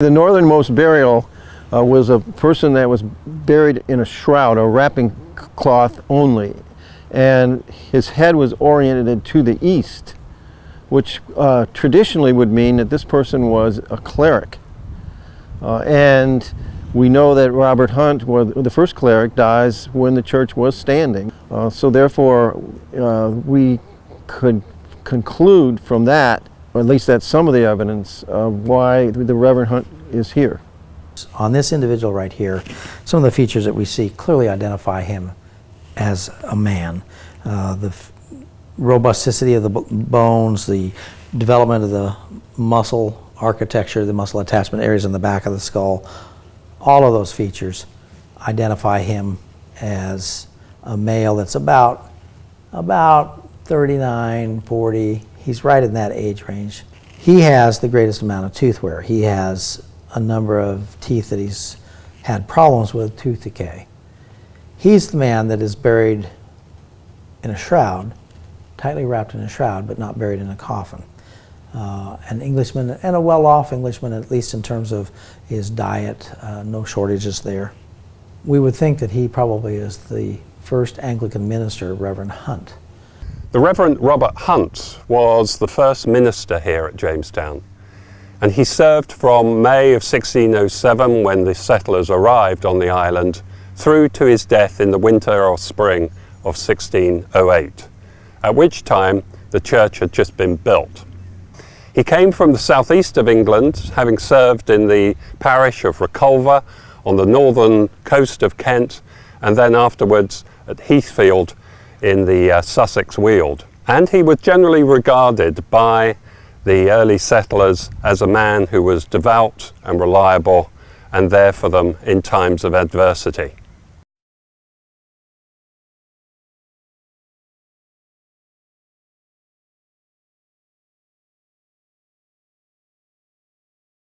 The northernmost burial uh, was a person that was buried in a shroud, a wrapping cloth only, and his head was oriented to the east, which uh, traditionally would mean that this person was a cleric. Uh, and we know that Robert Hunt, well, the first cleric, dies when the church was standing. Uh, so therefore, uh, we could conclude from that or at least that's some of the evidence of why the Reverend Hunt is here. On this individual right here, some of the features that we see clearly identify him as a man. Uh, the robusticity of the bones, the development of the muscle architecture, the muscle attachment areas in the back of the skull, all of those features identify him as a male that's about about 39, 40, He's right in that age range. He has the greatest amount of tooth wear. He has a number of teeth that he's had problems with tooth decay. He's the man that is buried in a shroud, tightly wrapped in a shroud, but not buried in a coffin. Uh, an Englishman, and a well-off Englishman, at least in terms of his diet, uh, no shortages there. We would think that he probably is the first Anglican minister, Reverend Hunt. The Reverend Robert Hunt was the first minister here at Jamestown, and he served from May of 1607 when the settlers arrived on the island through to his death in the winter or spring of 1608, at which time the church had just been built. He came from the southeast of England, having served in the parish of Reculver on the northern coast of Kent, and then afterwards at Heathfield in the uh, Sussex Weald. And he was generally regarded by the early settlers as a man who was devout and reliable and there for them in times of adversity.